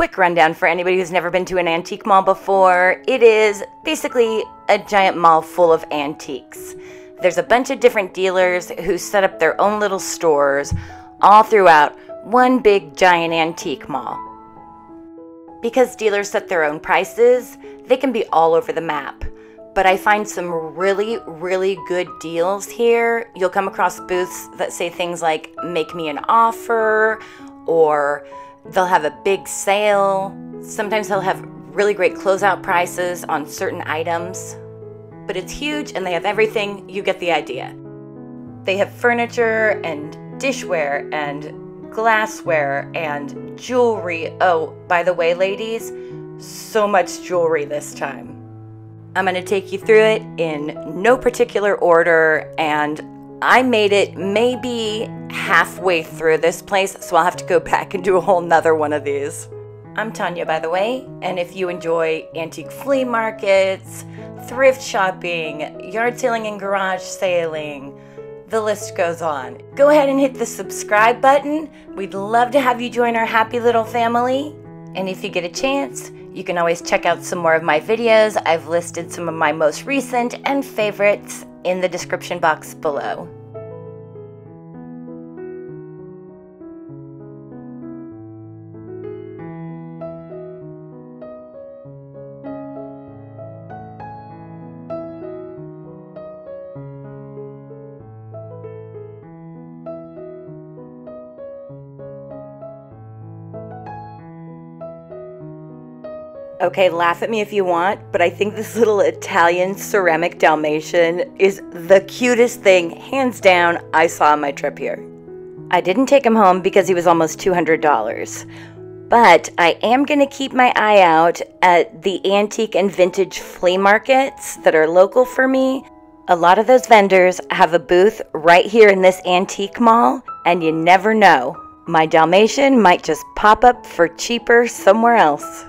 quick rundown for anybody who's never been to an antique mall before. It is basically a giant mall full of antiques. There's a bunch of different dealers who set up their own little stores all throughout one big giant antique mall. Because dealers set their own prices, they can be all over the map. But I find some really, really good deals here. You'll come across booths that say things like, make me an offer, or they'll have a big sale. Sometimes they'll have really great closeout prices on certain items. But it's huge and they have everything. You get the idea. They have furniture and dishware and glassware and jewelry. Oh, by the way, ladies, so much jewelry this time. I'm going to take you through it in no particular order, and I made it maybe halfway through this place, so I'll have to go back and do a whole nother one of these. I'm Tanya, by the way, and if you enjoy antique flea markets, thrift shopping, yard sailing and garage sailing, the list goes on. Go ahead and hit the subscribe button. We'd love to have you join our happy little family. And if you get a chance, you can always check out some more of my videos. I've listed some of my most recent and favorites in the description box below. Okay, laugh at me if you want, but I think this little Italian ceramic Dalmatian is the cutest thing, hands down, I saw on my trip here. I didn't take him home because he was almost $200. But I am going to keep my eye out at the antique and vintage flea markets that are local for me. A lot of those vendors have a booth right here in this antique mall, and you never know. My Dalmatian might just pop up for cheaper somewhere else.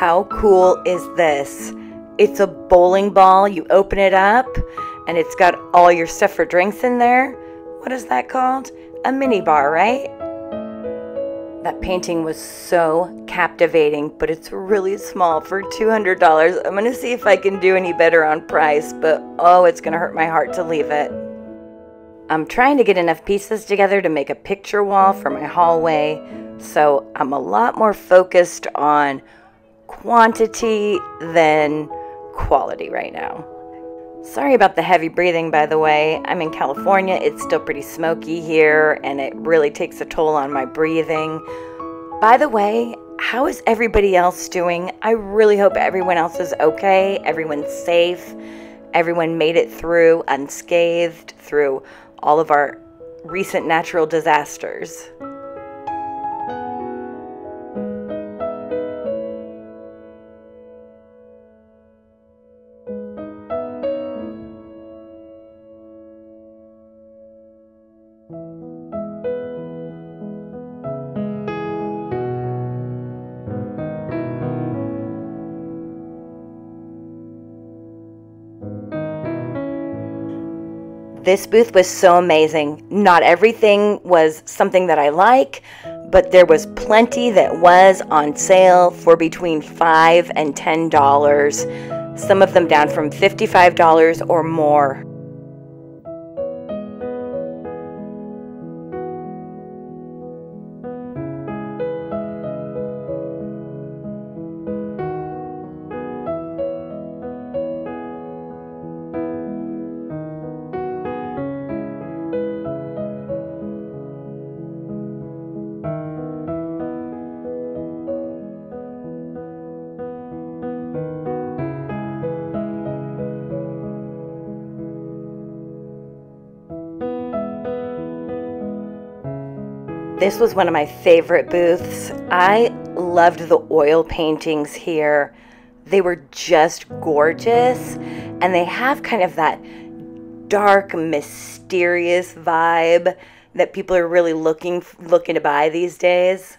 How cool is this? It's a bowling ball. You open it up and it's got all your stuff for drinks in there. What is that called? A mini bar, right? That painting was so captivating, but it's really small for $200. I'm gonna see if I can do any better on price, but oh, it's gonna hurt my heart to leave it. I'm trying to get enough pieces together to make a picture wall for my hallway, so I'm a lot more focused on quantity than quality right now. Sorry about the heavy breathing, by the way. I'm in California. It's still pretty smoky here, and it really takes a toll on my breathing. By the way, how is everybody else doing? I really hope everyone else is okay, everyone's safe, everyone made it through unscathed through all of our recent natural disasters. This booth was so amazing. Not everything was something that I like, but there was plenty that was on sale for between 5 and $10. Some of them down from $55 or more. This was one of my favorite booths. I loved the oil paintings here. They were just gorgeous, and they have kind of that dark, mysterious vibe that people are really looking looking to buy these days.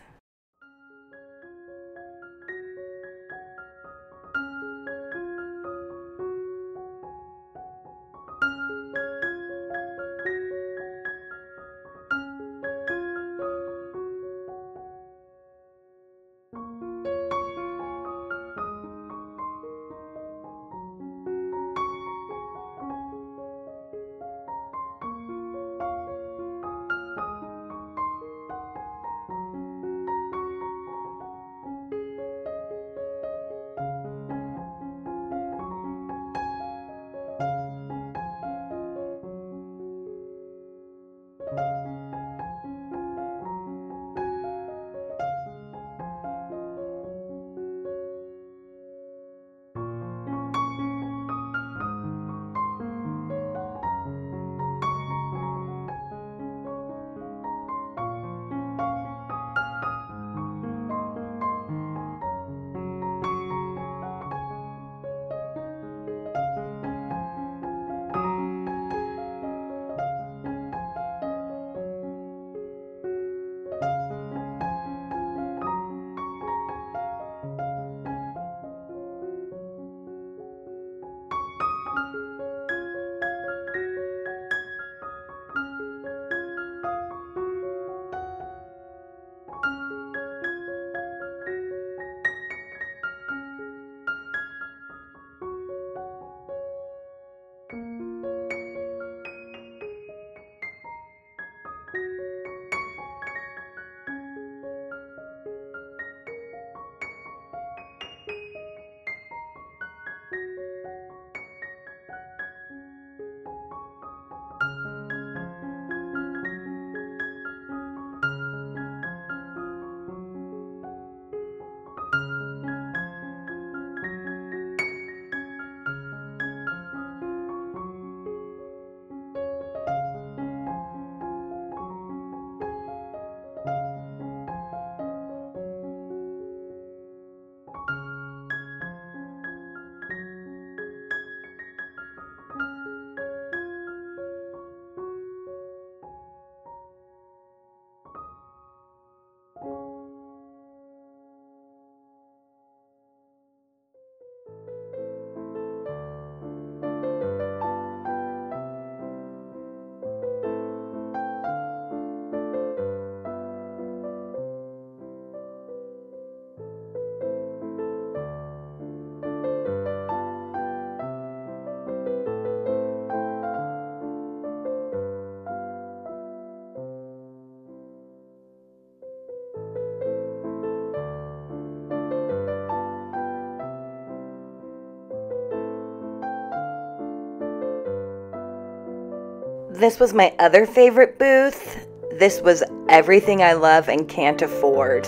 This was my other favorite booth. This was everything I love and can't afford.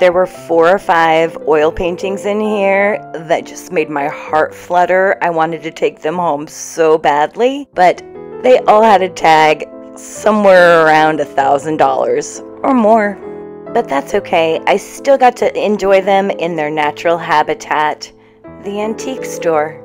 There were four or five oil paintings in here that just made my heart flutter. I wanted to take them home so badly, but they all had a tag somewhere around a thousand dollars or more. But that's okay. I still got to enjoy them in their natural habitat, the antique store.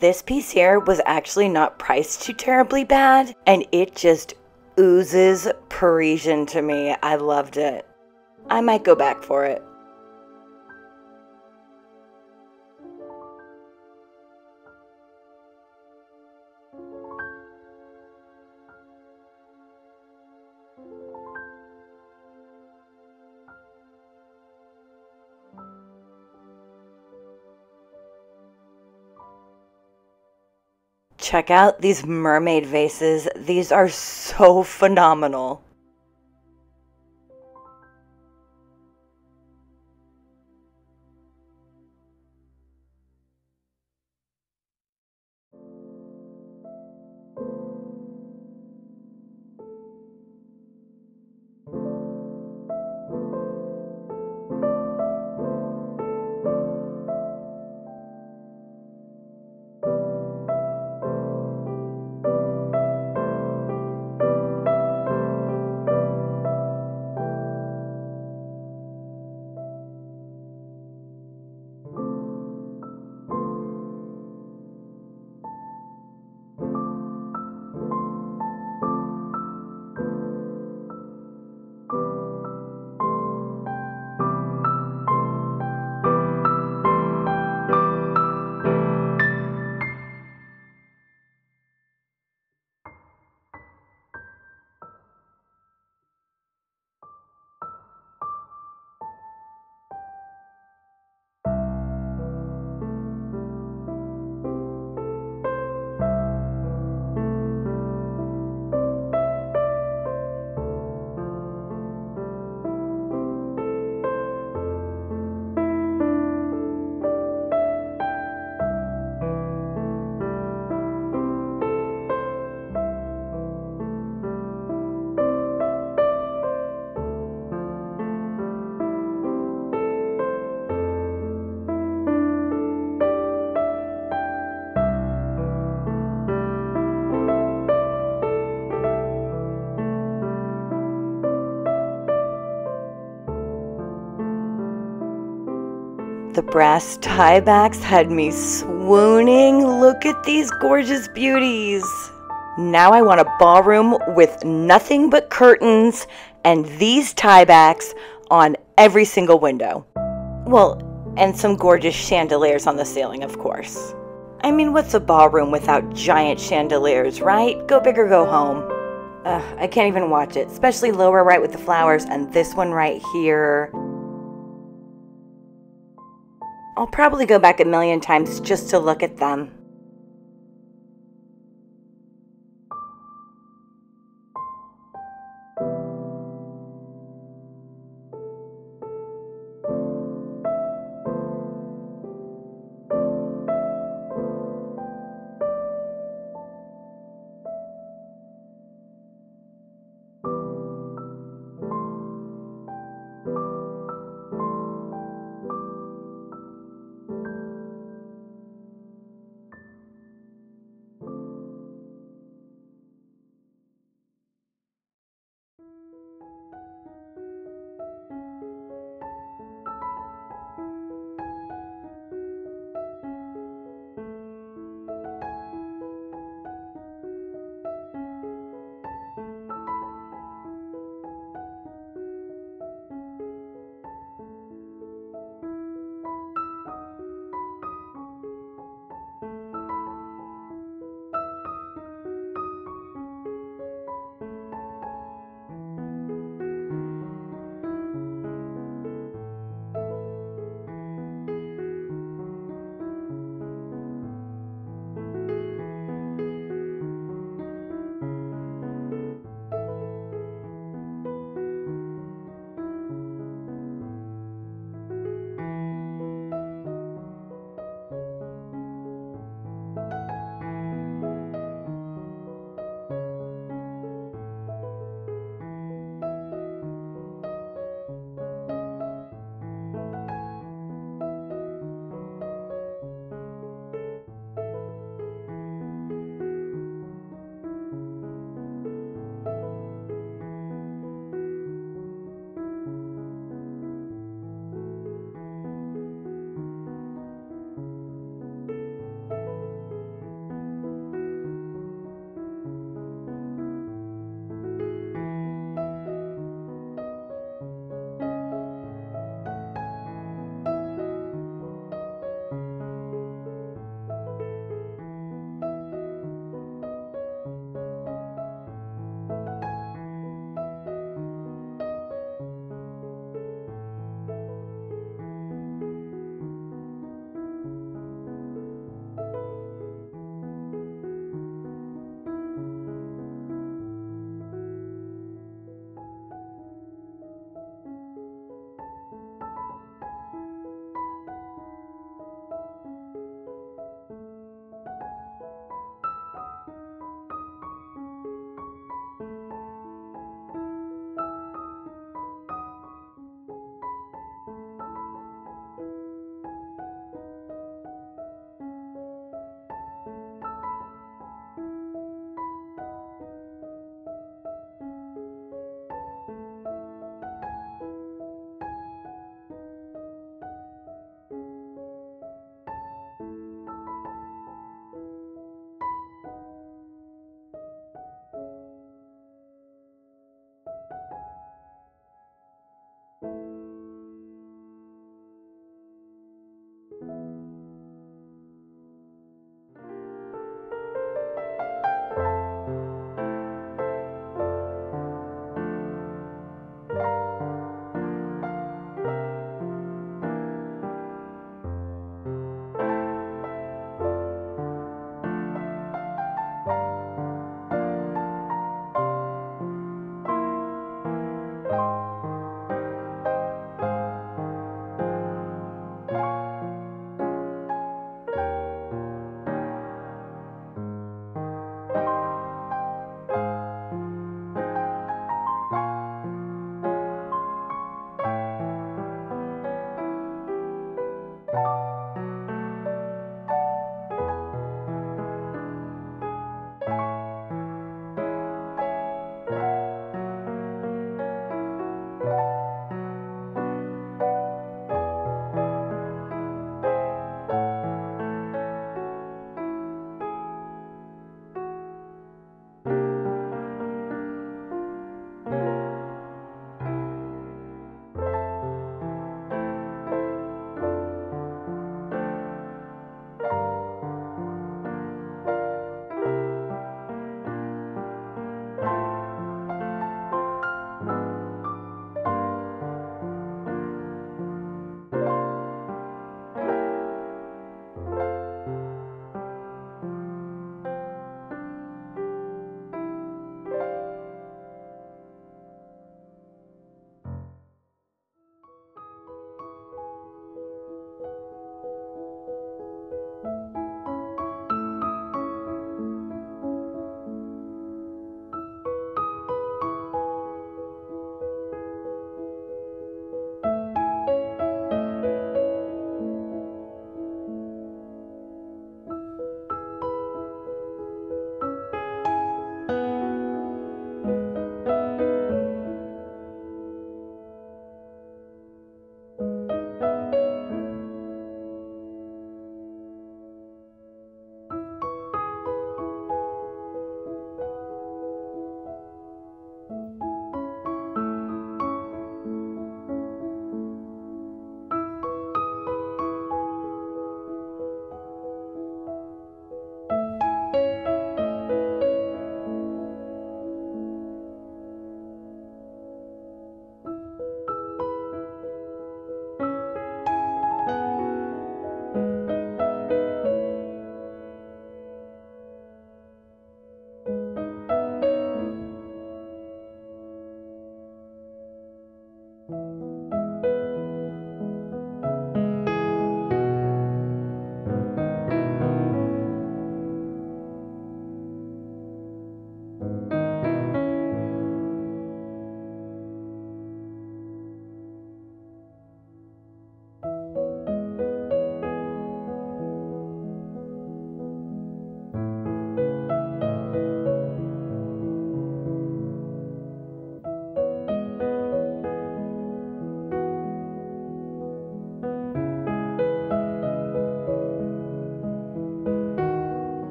This piece here was actually not priced too terribly bad, and it just oozes Parisian to me. I loved it. I might go back for it. Check out these mermaid vases. These are so phenomenal. Brass tiebacks had me swooning. Look at these gorgeous beauties. Now I want a ballroom with nothing but curtains and these tiebacks on every single window. Well, and some gorgeous chandeliers on the ceiling, of course. I mean, what's a ballroom without giant chandeliers, right? Go big or go home. Ugh, I can't even watch it, especially lower right with the flowers and this one right here. I'll probably go back a million times just to look at them.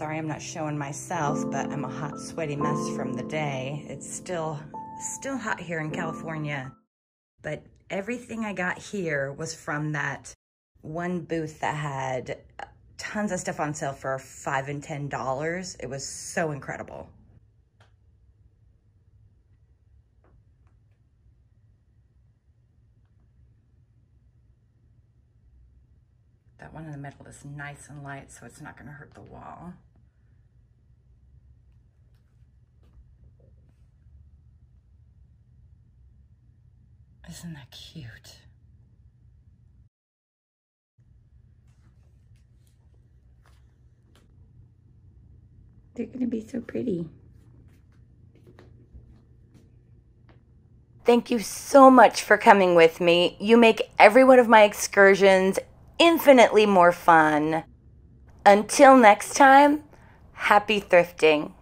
Sorry I'm not showing myself, but I'm a hot, sweaty mess from the day. It's still, still hot here in California. But everything I got here was from that one booth that had tons of stuff on sale for five and ten dollars. It was so incredible. That one in the middle is nice and light, so it's not gonna hurt the wall. Isn't that cute? They're gonna be so pretty. Thank you so much for coming with me. You make every one of my excursions infinitely more fun. Until next time, happy thrifting.